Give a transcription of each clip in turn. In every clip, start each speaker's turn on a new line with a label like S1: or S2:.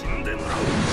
S1: 死んでもらおう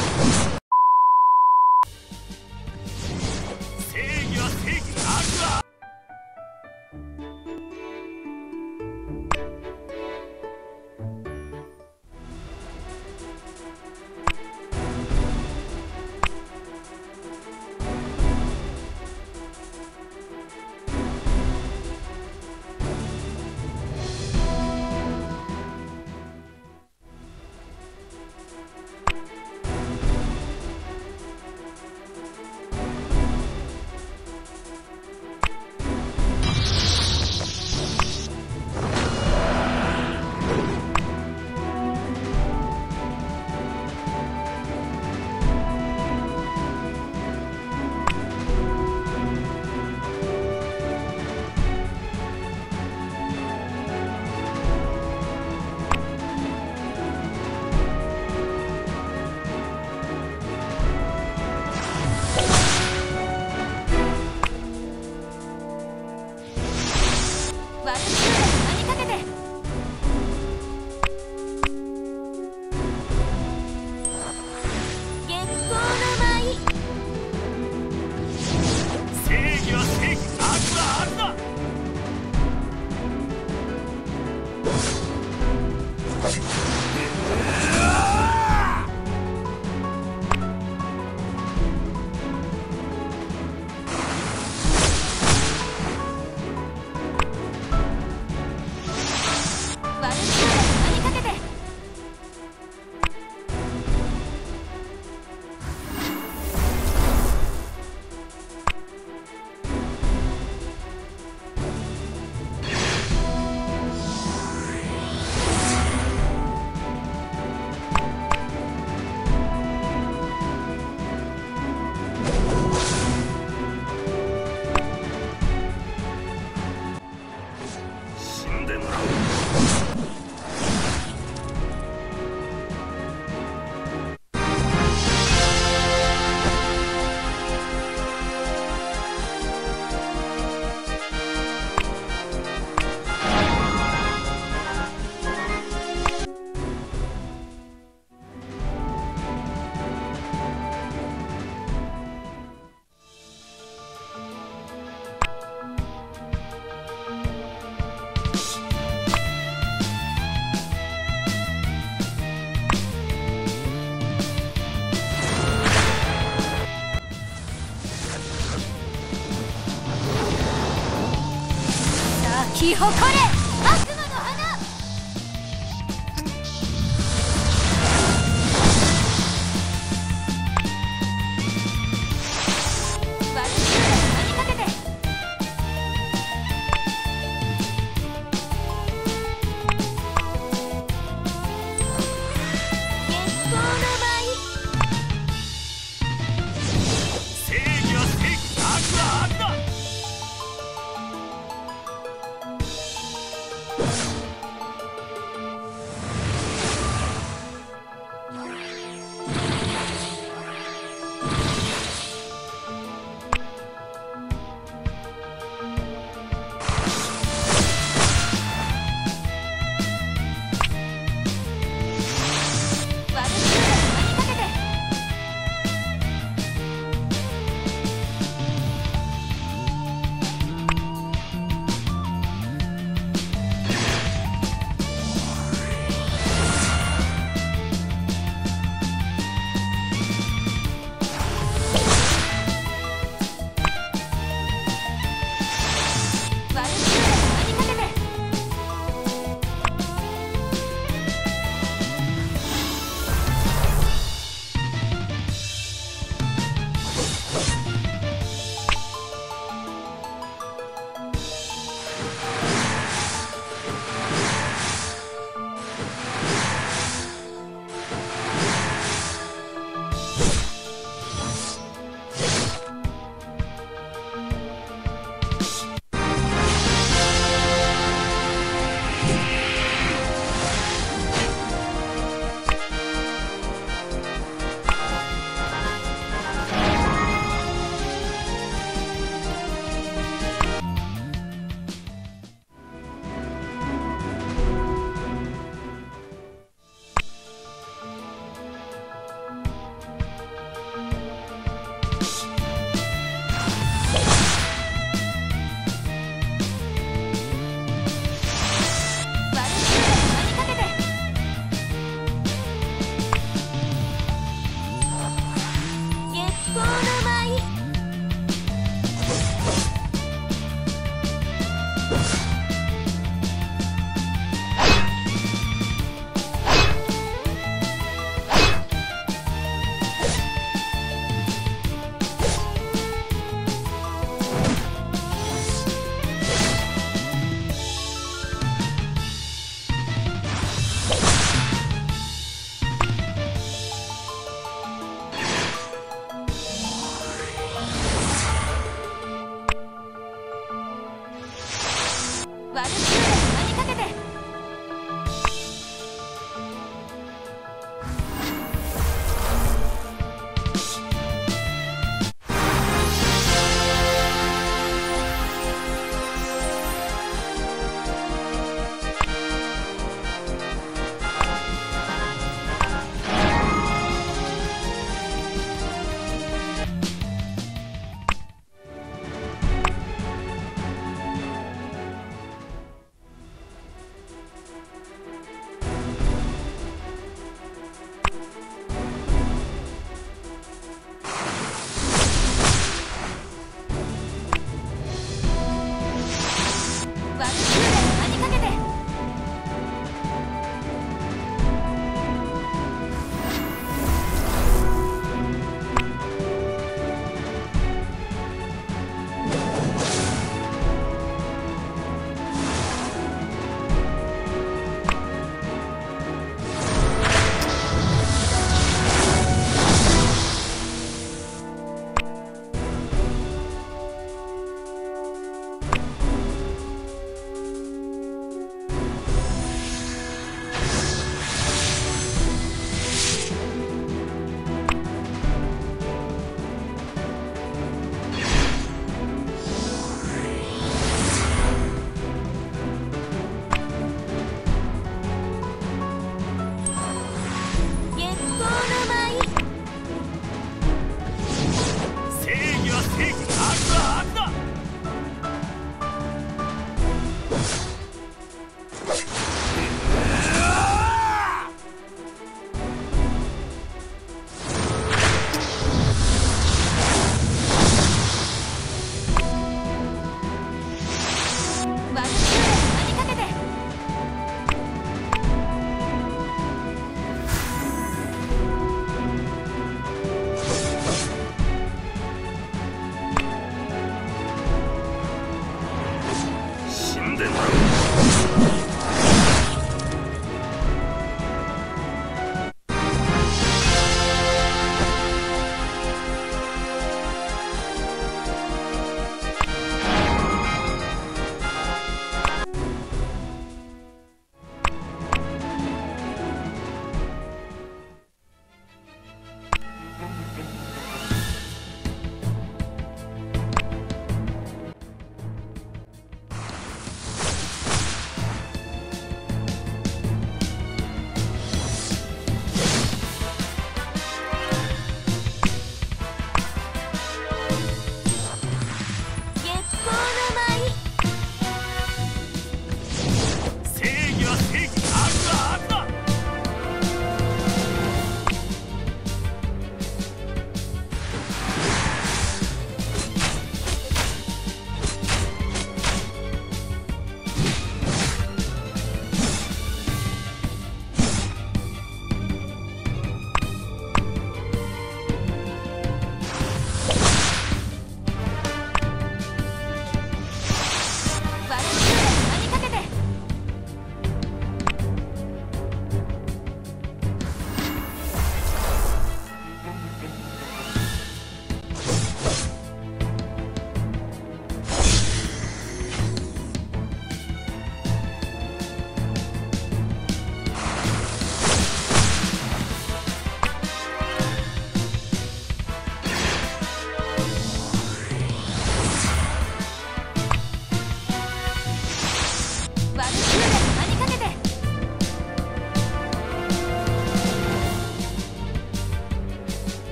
S2: 誇れ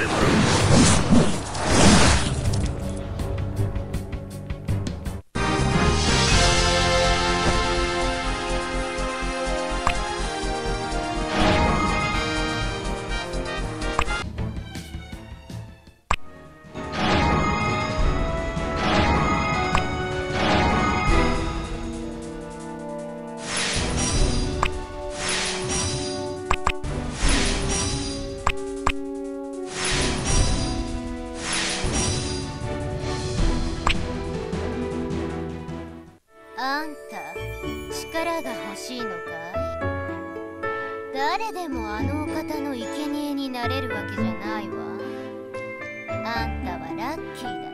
S2: this. あんたはラッキーだ。